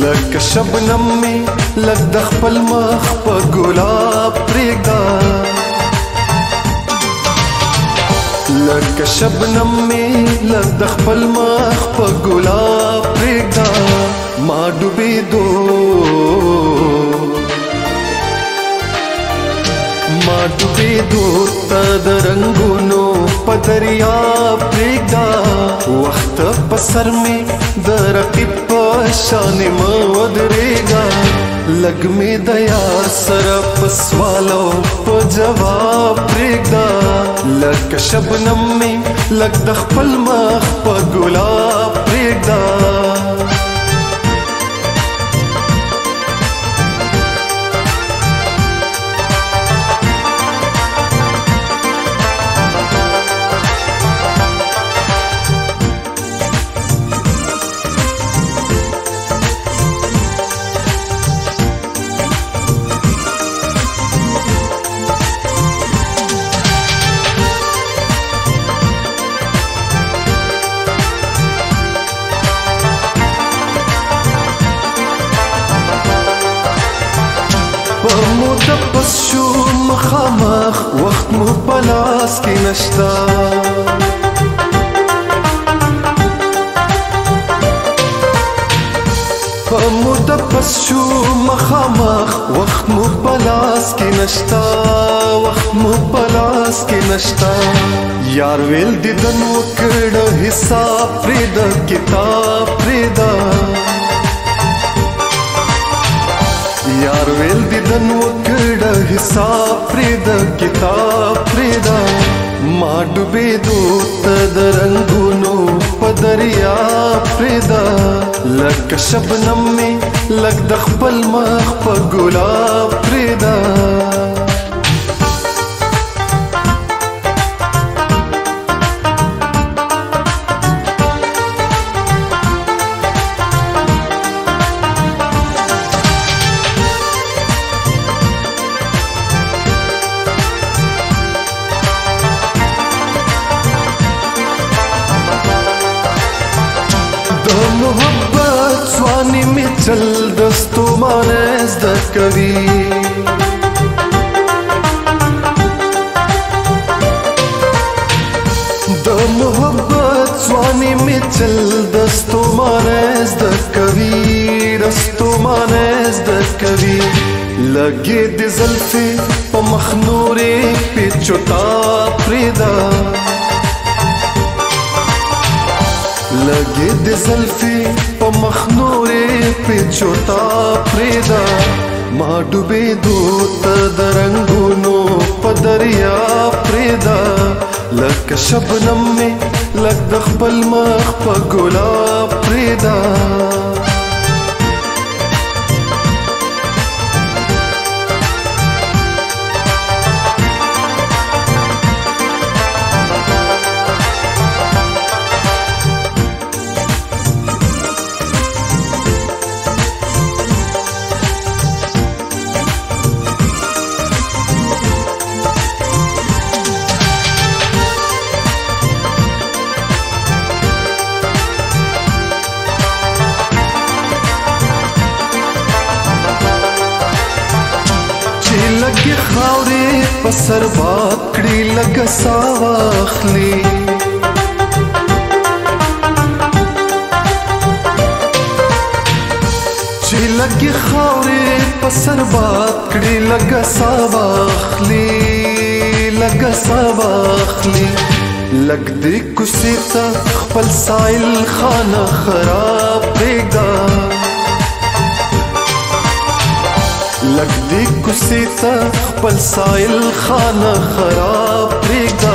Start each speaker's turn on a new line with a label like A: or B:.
A: لکه شبنم می لک د خپل مخ په ګلاب پرېږدا لکه شبنم می لک د خپل مخ په ګلاب پرېږدا ما ډوبې دو ما ډوبې دو تد رنگونو په دریاب د پسر می د رقیب په شان ما ودرېګا لګ می د یار سره پسوالو په جواب پرېګدا لکه شبنم می لګ د خپل مخ په ګلاب پرېګدا وخت وخت مو پلاس کې نشتا پمو د پس شو مخامخ وخت مو پلاس کې نشتا وخت مو پلاس کې نشتا یار ویل دیدن وکړ حساب پرې د کتاب پرې دا یار ویل دیدن وکړ حساب پرېد کتاب پرېد ما ډوبې دوت درنګونو په دریا پرېد لک شبنم می لک د خپل مخ په ګلاب پرېد محبت ځواني می چل دستومانه زده کوي د محبت ځواني می چل دستومانه زده کوي دستومانه زده کوي لګي د زلفې په مخ نورې پېچو تا پرېدا لګي د زلفي په مخ نورې پچوتا پرېدا ما ډوبې دوت درنګونو په دریا پرېدا لکه شبنم می لکه خپل مخ په ګلاب پرېدا کې خاورې په سر باد کړي لکه سا واخلي چې لکه خاورې په سر باد کړي لکه سا واخلي لکه سا واخلي لګ دې کوسې ته خپل سایل خانه خراب پیګا لګ دې کوسې ته خپل سائل خانه خراب پرېږده